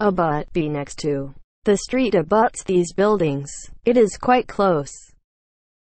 abut, be next to. The street abuts these buildings. It is quite close.